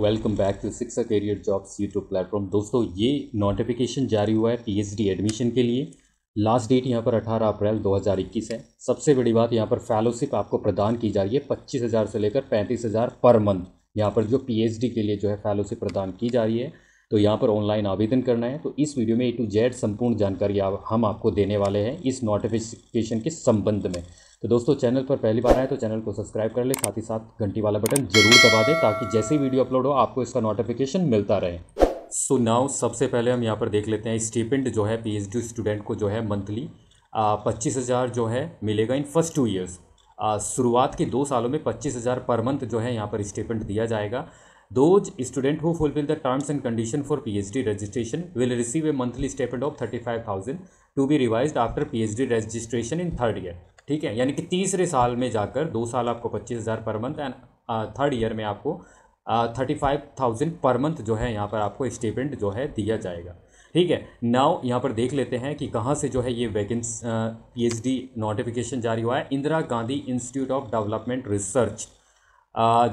Welcome back to शिक्षा career jobs YouTube platform दोस्तों, ये नोटिफिकेशन जारी हुआ है पीएचडी एडमिशन के लिए। लास्ट डेट यहाँ पर 18 अप्रैल 2021 है। सबसे बड़ी बात यहाँ पर फेलोशिप आपको प्रदान की जा रही है पच्चीस हज़ार से लेकर पैंतीस हज़ार पर मंथ यहाँ पर जो पीएचडी के लिए जो है फेलोशिप प्रदान की जा रही है तो यहाँ पर ऑनलाइन आवेदन करना है। तो इस वीडियो में ए टू जेड संपूर्ण जानकारी हम आपको देने वाले हैं इस नोटिफिकेशन के संबंध में। तो दोस्तों, चैनल पर पहली बार आए तो चैनल को सब्सक्राइब कर ले, साथ ही साथ घंटी वाला बटन ज़रूर दबा दें ताकि जैसे ही वीडियो अपलोड हो, आपको इसका नोटिफिकेशन मिलता रहे। सो so नाउ सबसे पहले हम यहाँ पर देख लेते हैं स्टीपेंड जो है पीएचडी स्टूडेंट को जो है मंथली पच्चीस हज़ार जो है मिलेगा इन फ़र्स्ट टू ईयर्स शुरुआत के दो सालों में पच्चीस हज़ार पर मंथ जो है यहाँ पर स्टीपेंड दिया जाएगा। Those student who fulfil the terms and condition for PhD registration will receive a monthly stipend of thirty five thousand to be revised after PhD registration in third year ठीक है? यानी कि तीसरे साल में जाकर दो साल आपको पच्चीस हज़ार per month and third year में आपको thirty five thousand per month जो है यहाँ पर आपको स्टेपेंट जो है दिया जाएगा। ठीक है? नाउ यहाँ पर देख लेते हैं कि कहाँ से जो है ये vacancy P H D notification जारी हुआ है। Indira Gandhi institute of development research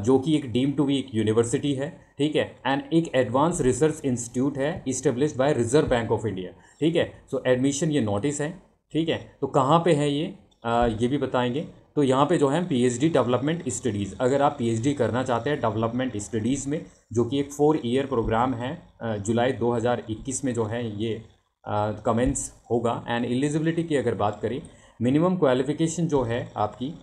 जो कि एक डीम टू बी एक यूनिवर्सिटी है। ठीक है? एंड एक एडवांस रिसर्च इंस्टीट्यूट है establish by Reserve Bank of India ठीक है? सो एडमिशन ये नोटिस है। ठीक है? तो कहाँ पे है ये? ये भी बताएँगे। तो यहाँ पे जो है पीएचडी डेवलपमेंट स्टडीज़ अगर आप पीएचडी करना चाहते हैं डेवलपमेंट स्टडीज़ में, जो कि एक फोर ईयर प्रोग्राम है जुलाई 2021 में जो है ये कमेंस होगा। एंड एलिजिबिलिटी की अगर बात करें मिनिमम क्वालिफिकेशन जो है आपकी,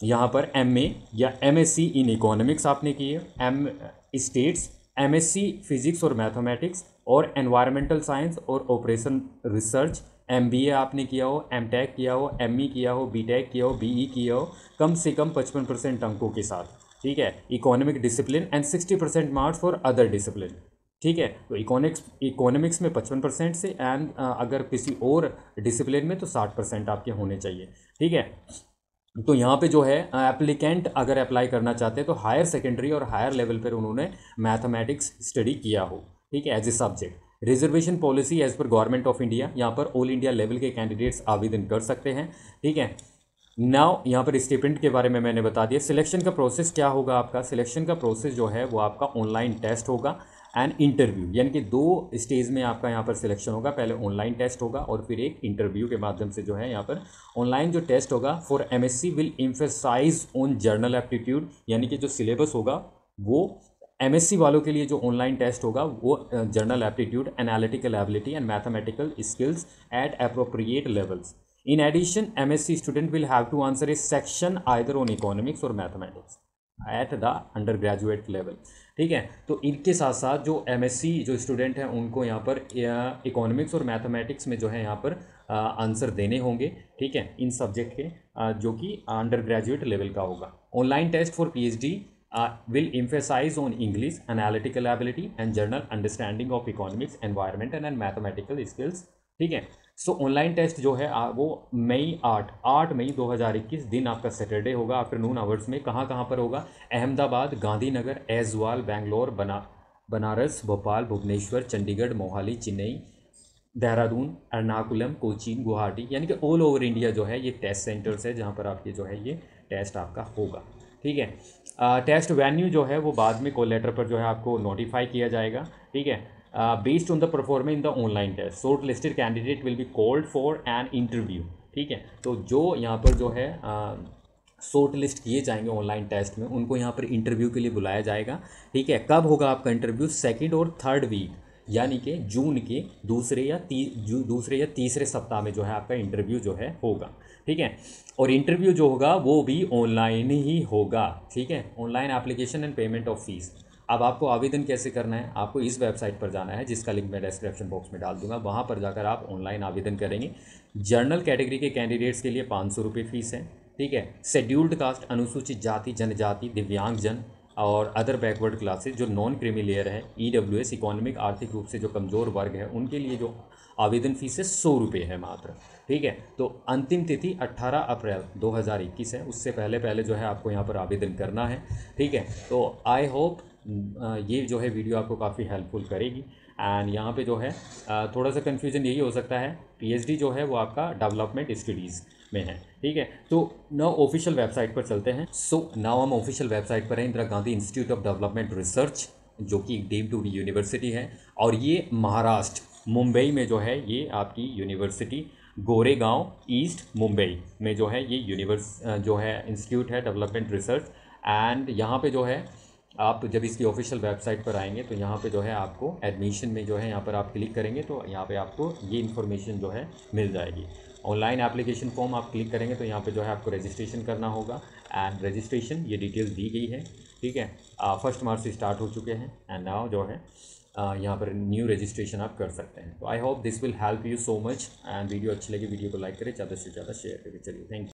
यहाँ पर एमए या एमएससी इन इकोनॉमिक्स आपने की है। एम स्टेट्स एमएससी फिजिक्स और मैथमेटिक्स और एनवायरमेंटल साइंस और operation research M B A आपने किया हो एम टेक किया हो एम ई किया हो बी टेक किया हो बी ई किया हो, कम से कम पचपन परसेंट अंकों के साथ, ठीक है? Economic discipline and sixty percent marks for other discipline ठीक है? तो इकोनॉमिक्स इकोनॉमिक्स में पचपन परसेंट से एंड अगर किसी और डिसिप्लिन में तो साठ परसेंट आपके होने चाहिए, ठीक है? तो यहाँ पे जो है एप्लीकेंट अगर अप्लाई करना चाहते हैं तो हायर सेकेंडरी और हायर लेवल पर उन्होंने मैथमेटिक्स स्टडी किया हो, ठीक है? As a subject reservation policy as per government of India यहाँ पर ऑल इंडिया लेवल के कैंडिडेट्स आवेदन कर सकते हैं, ठीक है? नाउ यहाँ पर स्टेपेंट के बारे में मैंने बता दिया। सिलेक्शन का प्रोसेस क्या होगा आपका? सिलेक्शन का प्रोसेस जो है वो आपका ऑनलाइन टेस्ट होगा एंड इंटरव्यू यानी कि दो स्टेज में आपका यहाँ पर सिलेक्शन होगा। पहले ऑनलाइन टेस्ट होगा और फिर एक इंटरव्यू के माध्यम से जो है यहाँ पर ऑनलाइन जो टेस्ट होगा for MSc will emphasize on general aptitude यानी कि जो सिलेबस होगा, वो एमएससी वालों के लिए जो ऑनलाइन टेस्ट होगा, वो general aptitude analytical ability and mathematical skills at appropriate levels in addition MSc student will have to answer a section either on economics और mathematics at the undergraduate level ठीक है? तो इनके साथ साथ जो एमएससी जो स्टूडेंट हैं, उनको यहाँ पर इकोनॉमिक्स और मैथमेटिक्स में जो है यहाँ पर आंसर देने होंगे। ठीक है? इन सब्जेक्ट के जो कि अंडर ग्रेजुएट लेवल का होगा। Online test for PhD uh, will emphasize on English, analytical ability and general understanding of economics, environment and mathematical skills. ठीक है? सो ऑनलाइन टेस्ट जो है वो मई आठ आठ मई 2021 दिन आपका सैटरडे होगा आफ्टरनून आवर्स में कहाँ कहाँ पर होगा? अहमदाबाद गांधीनगर एजवाल बेंगलोर बना बनारस भोपाल भुवनेश्वर चंडीगढ़ मोहाली चेन्नई देहरादून एर्नाकुलम कोचीन गुवाहाटी यानी कि ऑल ओवर इंडिया जो है ये टेस्ट सेंटर्स है जहाँ पर आपके जो है ये टेस्ट आपका होगा। ठीक है? टेस्ट वेन्यू जो है वो बाद में कॉल लेटर पर जो है आपको नोटिफाई किया जाएगा, ठीक है? Based on the performance in the online test shortlisted candidate will be called for an interview ठीक है? तो जो यहाँ पर जो है शॉर्ट लिस्ट किए जाएँगे ऑनलाइन टेस्ट में, उनको यहाँ पर इंटरव्यू के लिए बुलाया जाएगा, ठीक है? कब होगा आपका इंटरव्यू सेकेंड और थर्ड वीक यानी कि जून के दूसरे या ती दूसरे या तीसरे सप्ताह में जो है आपका इंटरव्यू जो है होगा। ठीक है? और इंटरव्यू जो होगा, वो भी ऑनलाइन ही होगा, ठीक है? Online application and payment of fees अब आपको आवेदन कैसे करना है? आपको इस वेबसाइट पर जाना है, जिसका लिंक मैं डिस्क्रिप्शन बॉक्स में डाल दूँगा। वहाँ पर जाकर आप ऑनलाइन आवेदन करेंगे। जर्नल कैटेगरी के कैंडिडेट्स के लिए पाँच सौ रुपये फ़ीस है, ठीक है? शेड्यूल्ड कास्ट अनुसूचित जाति, जनजाति, दिव्यांगजन और अदर बैकवर्ड क्लासेज जो नॉन क्रीमी लेयर है ई डब्ल्यू एस इकोनॉमिक आर्थिक रूप से जो कमज़ोर वर्ग है, उनके लिए जो आवेदन फ़ीस है सौ रुपये है मात्र, ठीक है? तो अंतिम तिथि 18 अप्रैल 2021 है। उससे पहले पहले जो है आपको यहाँ पर आवेदन करना है, ठीक है? तो आई होप ये जो है वीडियो आपको काफ़ी हेल्पफुल करेगी। एंड यहाँ पे जो है थोड़ा सा कन्फ्यूज़न यही हो सकता है पीएचडी जो है वो आपका डेवलपमेंट स्टडीज़ में है, ठीक है? तो नाउ ऑफिशियल वेबसाइट पर चलते हैं। सो नाउ हम ऑफिशियल वेबसाइट पर हैं, Indira Gandhi institute of development research जो कि डीम टू यूनिवर्सिटी है। और ये महाराष्ट्र मुंबई में जो है ये आपकी यूनिवर्सिटी, गोरेगांव, ईस्ट मुंबई में जो है ये यूनिवर्स जो है इंस्टीट्यूट है, डेवलपमेंट रिसर्च। एंड यहाँ पे जो है आप जब इसकी ऑफिशियल वेबसाइट पर आएँगे तो यहाँ पे जो है आपको एडमिशन में जो है यहाँ पर आप क्लिक करेंगे तो यहाँ पे आपको ये इन्फॉर्मेशन जो है मिल जाएगी। ऑनलाइन एप्लीकेशन फॉर्म आप क्लिक करेंगे तो यहाँ पे जो है आपको रजिस्ट्रेशन करना होगा। एंड रजिस्ट्रेशन, ये डिटेल्स दी गई है, ठीक है? फ़र्स्ट मार्च से स्टार्ट हो चुके हैं। एंड नाउ जो है यहाँ पर न्यू रजिस्ट्रेशन आप कर सकते हैं। तो I hope this will help you so much and video अच्छी लगी वीडियो को लाइक करें, ज़्यादा से ज़्यादा शेयर करें। चलिए थैंक यू